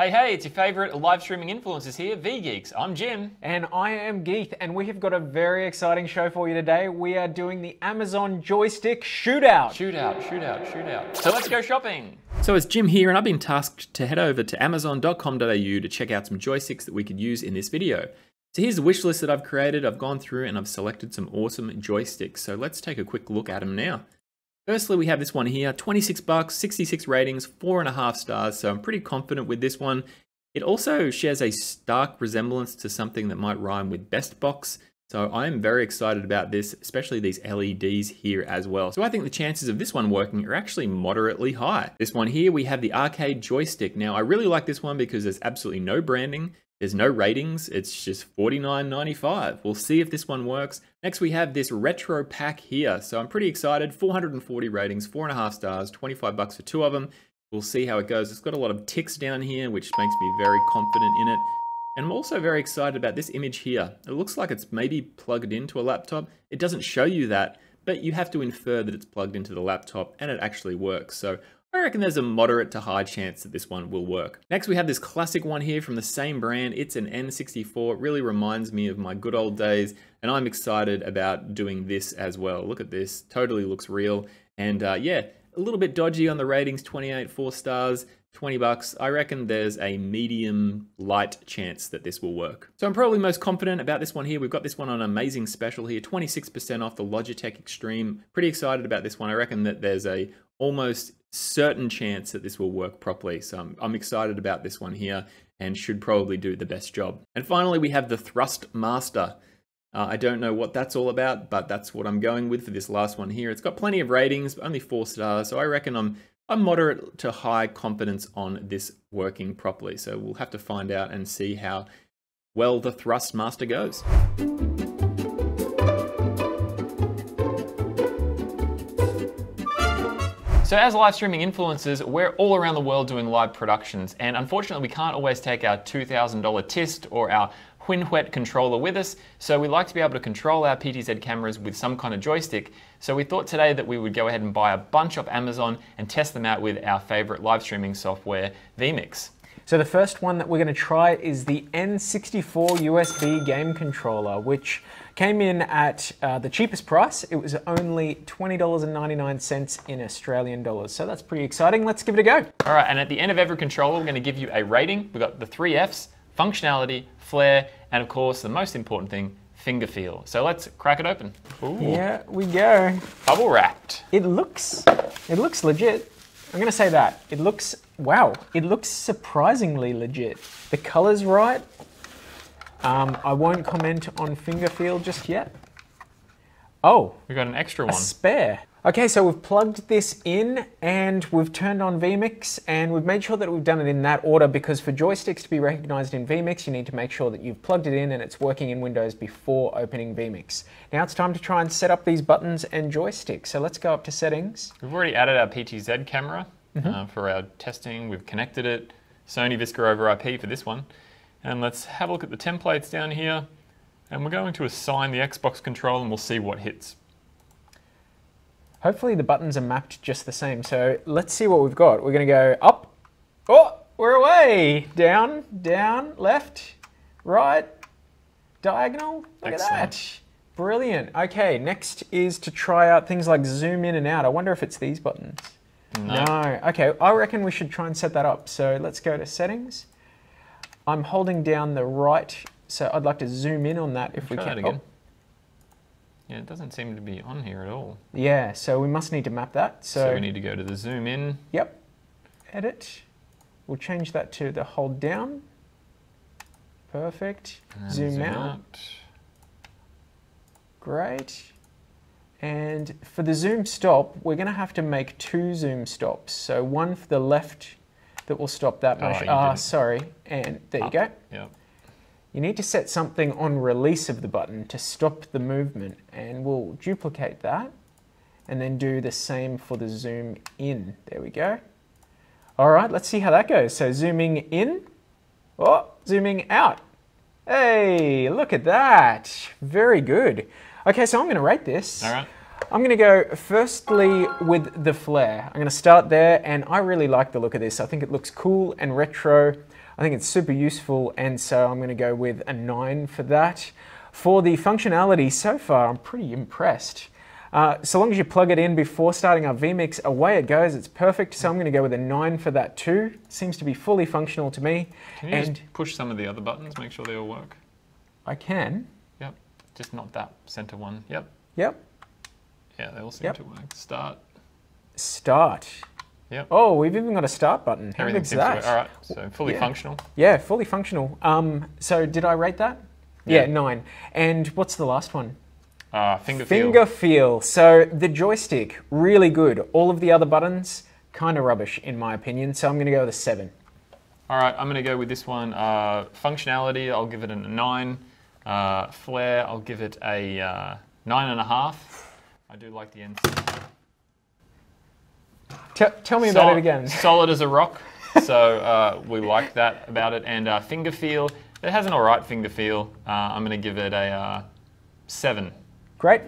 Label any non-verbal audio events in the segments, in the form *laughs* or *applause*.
Hey, hey, it's your favorite live streaming influencers here, V-Geeks. I'm Jim. And I am Geeth, and we have got a very exciting show for you today. We are doing the Amazon joystick shootout. Shootout, shootout, shootout. So let's go shopping. So it's Jim here, and I've been tasked to head over to amazon.com.au to check out some joysticks that we could use in this video. So here's the wish list that I've created. I've gone through and I've selected some awesome joysticks. So let's take a quick look at them now. Firstly, we have this one here, 26 bucks, 66 ratings, four and a half stars. So I'm pretty confident with this one. It also shares a stark resemblance to something that might rhyme with Best Box. So I'm very excited about this, especially these LEDs here as well. So I think the chances of this one working are actually moderately high. This one here, we have the arcade joystick. Now I really like this one because there's absolutely no branding. There's no ratings, it's just $49.95. We'll see if this one works. Next we have this retro pack here. So I'm pretty excited, 440 ratings, four and a half stars, 25 bucks for two of them. We'll see how it goes. It's got a lot of ticks down here, which makes me very confident in it. And I'm also very excited about this image here. It looks like it's maybe plugged into a laptop. It doesn't show you that, but you have to infer that it's plugged into the laptop and it actually works. So I reckon there's a moderate to high chance that this one will work. Next we have this classic one here from the same brand. It's an N64. It really reminds me of my good old days and I'm excited about doing this as well. Look at this, totally looks real. And uh, yeah, a little bit dodgy on the ratings, 28, 4 stars. 20 bucks, I reckon there's a medium light chance that this will work. So I'm probably most confident about this one here. We've got this one on amazing special here, 26% off the Logitech Extreme. Pretty excited about this one. I reckon that there's a almost certain chance that this will work properly. So I'm, I'm excited about this one here and should probably do the best job. And finally, we have the Thrustmaster. Uh, I don't know what that's all about, but that's what I'm going with for this last one here. It's got plenty of ratings, only four stars, so I reckon I'm a moderate to high confidence on this working properly. So we'll have to find out and see how well the Thrustmaster goes. So as live streaming influencers, we're all around the world doing live productions, and unfortunately we can't always take our $2,000 Tist or our Huinhuet controller with us, so we like to be able to control our PTZ cameras with some kind of joystick. So we thought today that we would go ahead and buy a bunch off Amazon and test them out with our favorite live streaming software, vMix. So the first one that we're going to try is the N64 USB game controller, which Came in at uh, the cheapest price. It was only $20.99 in Australian dollars. So that's pretty exciting. Let's give it a go. All right, and at the end of every controller, we're going to give you a rating. We've got the three Fs, functionality, flair, and of course, the most important thing, finger feel. So let's crack it open. Ooh. Yeah, we go. Bubble wrapped. It looks, it looks legit. I'm gonna say that. It looks, wow, it looks surprisingly legit. The color's right, um, I won't comment on finger feel just yet. Oh. We got an extra one. A spare. Okay, so we've plugged this in and we've turned on vMix and we've made sure that we've done it in that order because for joysticks to be recognized in vMix, you need to make sure that you've plugged it in and it's working in Windows before opening vMix. Now it's time to try and set up these buttons and joysticks. So let's go up to settings. We've already added our PTZ camera mm -hmm. uh, for our testing. We've connected it. Sony VISCA over IP for this one. And let's have a look at the templates down here. And we're going to assign the Xbox control and we'll see what hits. Hopefully the buttons are mapped just the same. So let's see what we've got. We're going to go up. Oh, we're away. Down, down, left, right, diagonal. Look Excellent. at that. Brilliant. Okay, next is to try out things like zoom in and out. I wonder if it's these buttons. No. no. Okay, I reckon we should try and set that up. So let's go to settings. I'm holding down the right, so I'd like to zoom in on that if we can. again. Oh. Yeah, it doesn't seem to be on here at all. Yeah, so we must need to map that. So, so we need to go to the zoom in. Yep. Edit. We'll change that to the hold down. Perfect. Zoom, zoom, out. out. Great. And for the zoom stop, we're going to have to make two zoom stops. So one for the left that will stop that motion. Ah, oh, sorry. And there you go. Yep. You need to set something on release of the button to stop the movement and we'll duplicate that and then do the same for the zoom in. There we go. All right, let's see how that goes. So zooming in, oh, zooming out. Hey, look at that. Very good. Okay, so I'm going to rate this. All right. I'm going to go firstly with the flair. I'm going to start there and I really like the look of this. I think it looks cool and retro. I think it's super useful, and so I'm going to go with a 9 for that. For the functionality, so far, I'm pretty impressed. Uh, so long as you plug it in before starting our vMix, away it goes. It's perfect. So I'm going to go with a 9 for that too. Seems to be fully functional to me. Can you and just push some of the other buttons, make sure they all work? I can. Yep. Just not that center one. Yep. Yep. Yeah, they all seem yep. to work. Start. Start. Yep. Oh, we've even got a start button. How Everything is that? All right, so fully yeah. functional. Yeah, fully functional. Um, so did I rate that? Yeah. yeah, nine. And what's the last one? Uh, finger, finger feel. feel. So the joystick, really good. All of the other buttons, kind of rubbish in my opinion. So I'm going to go with a seven. All right, I'm going to go with this one. Uh, functionality, I'll give it a nine. Uh, flair, I'll give it a uh, nine and a half. I do like the NC. T tell me about it again. *laughs* solid as a rock. So uh, we like that about it. And uh, finger feel, it has an all right finger feel. Uh, I'm going to give it a seven. Great.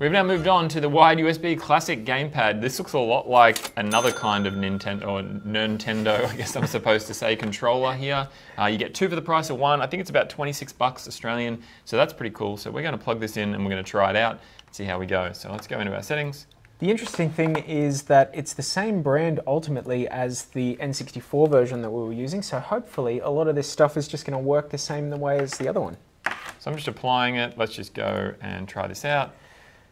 We've now moved on to the wired USB classic gamepad. This looks a lot like another kind of Nintendo, or Nintendo, I guess I'm supposed to say, controller here. Uh, you get two for the price of one. I think it's about 26 bucks Australian, so that's pretty cool. So we're gonna plug this in and we're gonna try it out, see how we go. So let's go into our settings. The interesting thing is that it's the same brand ultimately as the N64 version that we were using, so hopefully a lot of this stuff is just going to work the same the way as the other one. So I'm just applying it. Let's just go and try this out.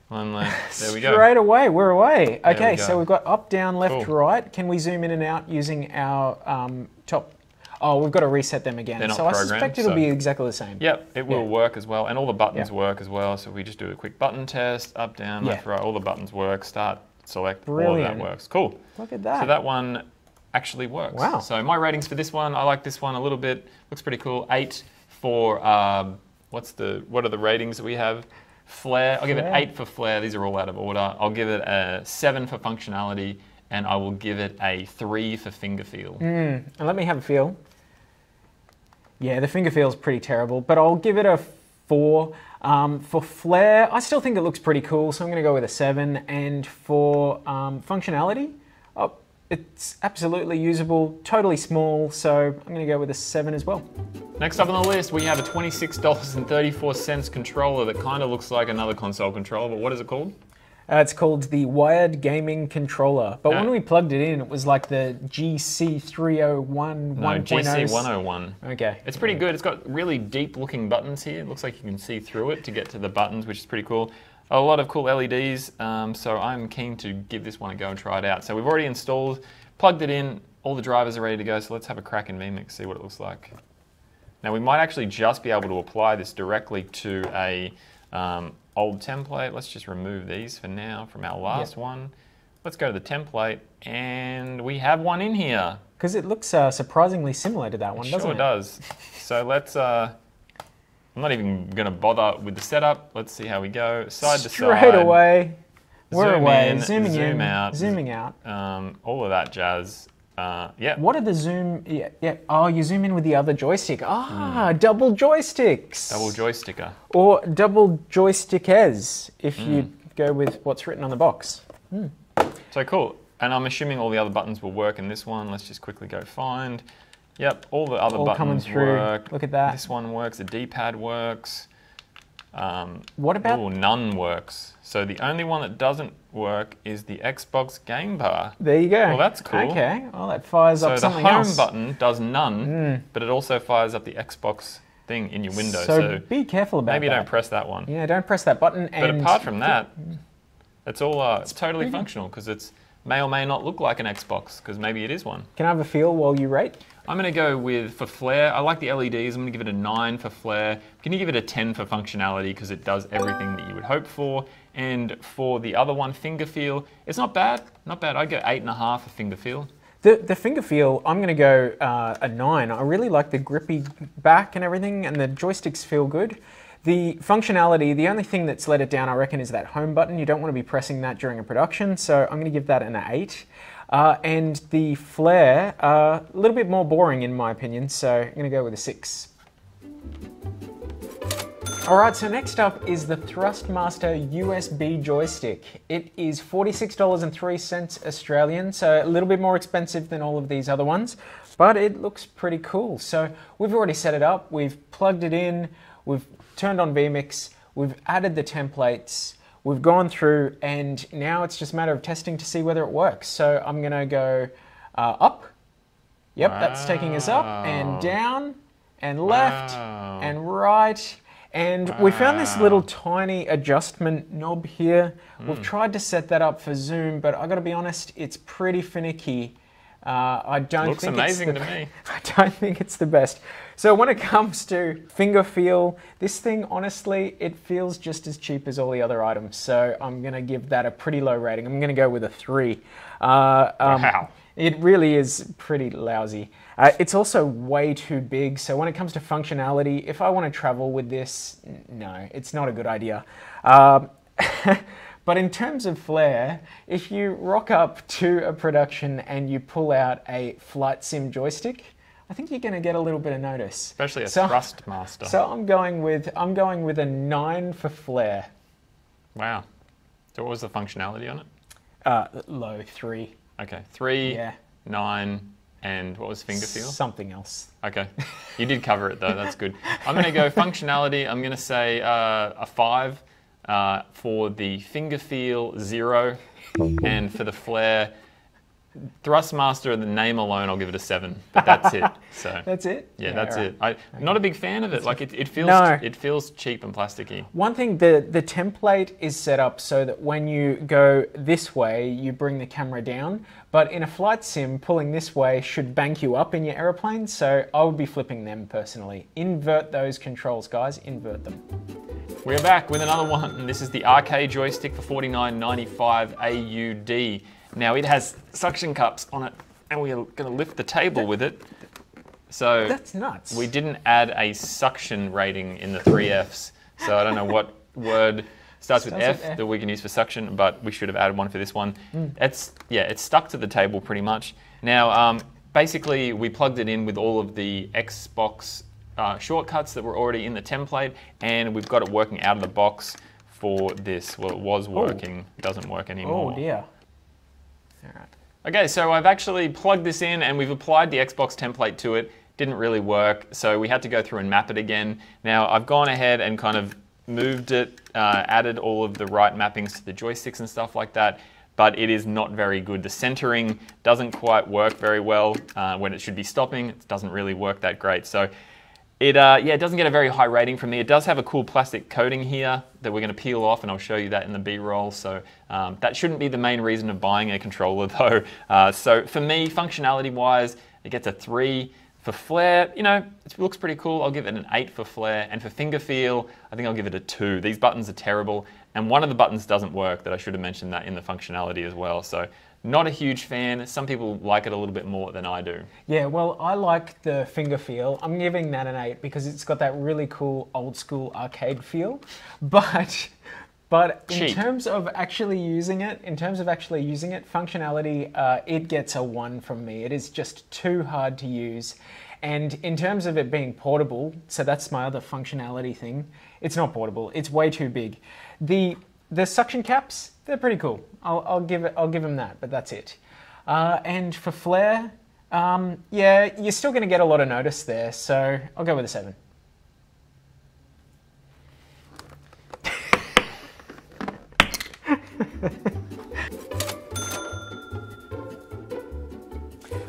One *laughs* There we go. Straight away, we're away. Okay, we so we've got up, down, left, cool. right. Can we zoom in and out using our um, top Oh, we've got to reset them again. They're not so I suspect it'll so. be exactly the same. Yep, it will yeah. work as well. And all the buttons yep. work as well. So we just do a quick button test, up, down, yeah. left, right, all the buttons work, start, select, Brilliant. all of that works. Cool. Look at that. So that one actually works. Wow. So my ratings for this one, I like this one a little bit. Looks pretty cool. Eight for, um, what's the, what are the ratings that we have? Flair, I'll give it eight for flair. These are all out of order. I'll give it a seven for functionality and I will give it a three for finger feel. Mm. And let me have a feel. Yeah, the finger feels pretty terrible, but I'll give it a four. Um, for flair, I still think it looks pretty cool, so I'm going to go with a seven. And for um, functionality, it's absolutely usable, totally small, so I'm going to go with a seven as well. Next up on the list, we have a $26.34 controller that kind of looks like another console controller, but what is it called? Uh, it's called the Wired Gaming Controller. But when we plugged it in, it was like the GC301 no, GC101. Okay. It's pretty good. It's got really deep looking buttons here. It looks like you can see through it to get to the buttons, which is pretty cool. A lot of cool LEDs, um, so I'm keen to give this one a go and try it out. So we've already installed, plugged it in, all the drivers are ready to go, so let's have a crack in vMix, see what it looks like. Now we might actually just be able to apply this directly to a um, old template. Let's just remove these for now from our last yep. one. Let's go to the template, and we have one in here. Because it looks uh, surprisingly similar to that one, it doesn't sure it? does. so let's, uh, I'm not even going to bother with the setup. Let's see how we go. Side Straight to side. Straight away. We're zoom away. In, zooming zoom in, out. Zooming out. Um, all of that jazz. Uh, yeah. What are the zoom? Yeah, yeah. Oh, you zoom in with the other joystick. Ah, mm. double joysticks. Double joysticker. Or double joystickers, if mm. you go with what's written on the box. Mm. So cool. And I'm assuming all the other buttons will work in this one. Let's just quickly go find. Yep, all the other all buttons work. Look at that. This one works. The D-pad works. Um, what about? Ooh, none works. So the only one that doesn't work is the Xbox Game Bar. There you go. Well, that's cool. Okay. Well, that fires so up something else. So the home button does none, mm. but it also fires up the Xbox thing in your window. So, so be careful about maybe that. Maybe don't press that one. Yeah, don't press that button. but apart from that, it's all uh, it's totally functional because it's may or may not look like an Xbox because maybe it is one. Can I have a feel while you rate? I'm going to go with, for flair, I like the LEDs, I'm going to give it a 9 for flair. Can you give it a 10 for functionality because it does everything that you would hope for. And for the other one, finger feel, it's not bad, not bad. I'd go 8.5 for finger feel. The, the finger feel, I'm going to go uh, a 9. I really like the grippy back and everything, and the joysticks feel good. The functionality, the only thing that's let it down, I reckon, is that home button. You don't want to be pressing that during a production, so I'm going to give that an 8. Uh, and the flair, a little bit more boring in my opinion, so I'm to go with a 6. All right, so next up is the Thrustmaster USB joystick. It is $46.03 Australian, so a little bit more expensive than all of these other ones, but it looks pretty cool. So we've already set it up, we've plugged it in, we've turned on vMix, we've added the templates, we've gone through, and now it's just a matter of testing to see whether it works. So I'm gonna go uh, up. Yep, wow. that's taking us up and down and left wow. and right. And wow. we found this little tiny adjustment knob here. Mm. We've hmm. tried to set that up for zoom, but I got to be honest, it's pretty finicky. Uh, I don't Looks think amazing it's the, to me. *laughs* I don't think it's the best. So when it comes to finger feel, this thing honestly, it feels just as cheap as all the other items. So I'm gonna give that a pretty low rating. I'm gonna go with a three. Uh, um, wow. It really is pretty lousy. Uh, it's also way too big, so when it comes to functionality, if I want to travel with this, no, it's not a good idea. Um, *laughs* but in terms of flair, if you rock up to a production and you pull out a flight sim joystick, I think you're going to get a little bit of notice. Especially a so, Thrustmaster. *laughs* So I'm going with I'm going with a nine for flair. Wow. So what was the functionality on it? Uh, low three. Okay, three, yeah. nine, and what was finger feel? Something else. Okay, you did cover it though. That's good. I'm going to go *laughs* functionality. I'm going to say uh, a five uh, for the finger feel, zero, and for the flair, Thrustmaster, the name alone, I'll give it a seven. But that's it. *laughs* So that's it. Yeah, yeah that's right. it. I, okay. Not a big fan of it. Like it, it feels no. it feels cheap and plasticky. One thing, the the template is set up so that when you go this way, you bring the camera down. But in a flight sim, pulling this way should bank you up in your aeroplane. So I would be flipping them personally. Invert those controls, guys. Invert them. We're back with another one. And this is the arcade joystick for 49.95 AUD. Now it has suction cups on it, and we're going to lift the table with it. So that's nuts. We didn't add a suction rating in the three Fs, so I don't know what *laughs* word starts, with, F, with F, that we can use for suction, but we should have added one for this one. Mm. It's yeah, it's stuck to the table pretty much. Now, um, basically, we plugged it in with all of the Xbox uh, shortcuts that were already in the template, and we've got it working out of the box for this. Well, it was working, oh. doesn't work anymore. Oh dear. Okay, so I've actually plugged this in and we've applied the Xbox template to it. Didn't really work, so we had to go through and map it again. Now I've gone ahead and kind of moved it, uh, added all of the right mappings to the joysticks and stuff like that, but it is not very good. The centering doesn't quite work very well uh, when it should be stopping. It doesn't really work that great. So it, uh, yeah, it doesn't get a very high rating from me. It does have a cool plastic coating here that we're going to peel off, and I'll show you that in the B-roll. So um, that shouldn't be the main reason of buying a controller, *laughs* though. Uh, so for me, functionality-wise, it gets a three. For flair, you know, it looks pretty cool. I'll give it an eight for flair. And for finger feel, I think I'll give it a two. These buttons are terrible, and one of the buttons doesn't work. That I should have mentioned that in the functionality as well. So not a huge fan. Some people like it a little bit more than I do. Yeah, well, I like the finger feel. I'm giving that an 8 because it's got that really cool old school arcade feel. *laughs* But but in terms of actually using it, in terms of actually using it, functionality, uh, it gets a 1 from me. It is just too hard to use. And in terms of it being portable, so that's my other functionality thing, it's not portable. It's way too big. The the suction caps, they're pretty cool. I'll, I'll give it. I'll give them that, but that's it. Uh, and for flair, um, yeah, you're still going to get a lot of notice there, so I'll go with a seven. *laughs*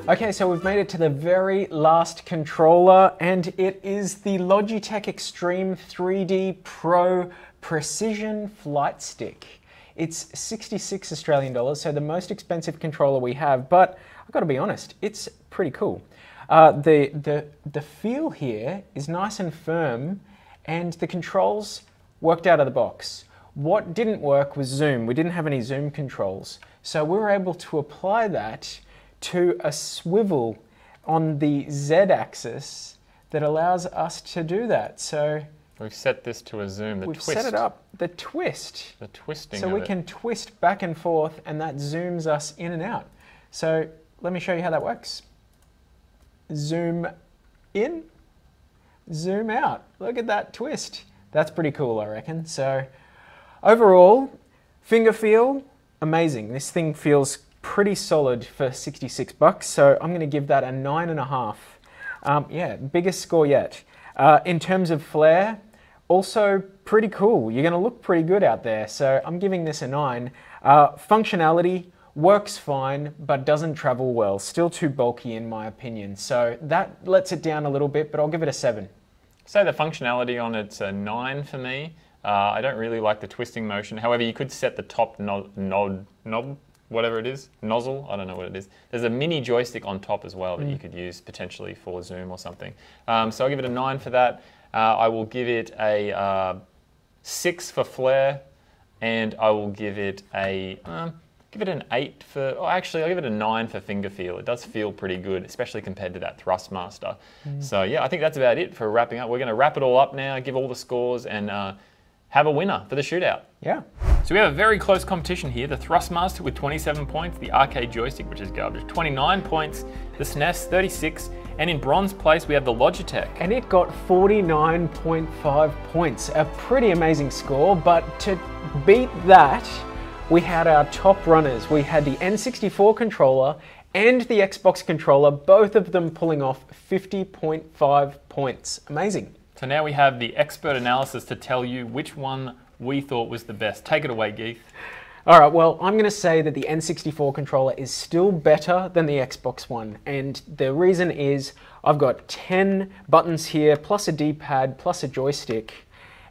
Okay, so we've made it to the very last controller, and it is the Logitech Extreme 3D Pro Precision Flight Stick. It's 66 Australian dollars, so the most expensive controller we have, but I've got to be honest, it's pretty cool. Uh, the, the, the feel here is nice and firm, and the controls worked out of the box. What didn't work was zoom. We didn't have any zoom controls. So we were able to apply that to a swivel on the z-axis that allows us to do that. So we've set this to a zoom. The we've twist. set it up. The twist. The twisting. So we it. can twist back and forth, and that zooms us in and out. So let me show you how that works. Zoom in, zoom out. Look at that twist. That's pretty cool, I reckon. So overall, finger feel, amazing. This thing feels pretty solid for 66 bucks. So I'm going to give that a nine and a half. Um, yeah, biggest score yet. Uh, in terms of flair, also pretty cool. You're going to look pretty good out there. So I'm giving this a nine. Uh, functionality works fine, but doesn't travel well. Still too bulky in my opinion. So that lets it down a little bit, but I'll give it a seven. Say the functionality on it's a nine for me. Uh, I don't really like the twisting motion. However, you could set the top nod, nod, knob, whatever it is, nozzle, I don't know what it is. There's a mini joystick on top as well that mm. you could use potentially for Zoom or something. Um, so I'll give it a nine for that. Uh, I will give it a uh, six for flair, and I will give it a um, give it an eight for. Oh, actually, I'll give it a nine for finger feel. It does feel pretty good, especially compared to that Thrustmaster. Mm. So yeah, I think that's about it for wrapping up. We're going to wrap it all up now, give all the scores, and uh, have a winner for the shootout. Yeah. So we have a very close competition here. The Thrustmaster with 27 points, the arcade joystick, which is garbage, 29 points, the SNES 36, and in bronze place we have the Logitech. And it got 49.5 points, a pretty amazing score, but to beat that, we had our top runners. We had the N64 controller and the Xbox controller, both of them pulling off 50.5 points. Amazing. So now we have the expert analysis to tell you which one we thought was the best. Take it away, Geith. All right, well, I'm going to say that the N64 controller is still better than the Xbox One. And the reason is I've got 10 buttons here, plus a D-pad, plus a joystick,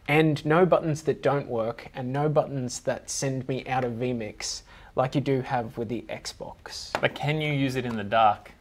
and no buttons that don't work, and no buttons that send me out of vMix, like you do have with the Xbox. But can you use it in the dark?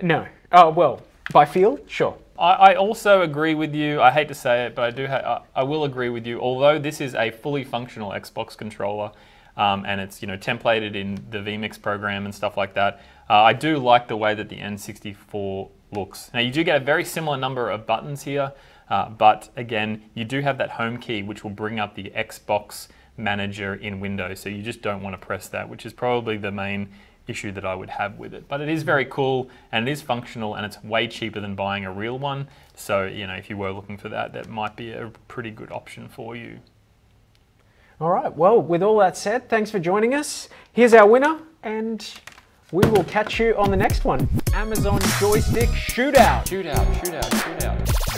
No. Oh, well, by feel, sure. I, I also agree with you. I hate to say it, but I do. Ha- I will agree with you. Although this is a fully functional Xbox controller, um, and it's you know templated in the vMix program and stuff like that. Uh, I do like the way that the N64 looks. Now you do get a very similar number of buttons here, uh, but again you do have that home key which will bring up the Xbox manager in Windows. So you just don't want to press that, which is probably the main issue that I would have with it. But it is very cool and it is functional and it's way cheaper than buying a real one. So, you know, if you were looking for that, that might be a pretty good option for you. All right, well, with all that said, thanks for joining us. Here's our winner, and we will catch you on the next one Amazon Joystick Shootout. Shootout, shootout, shootout.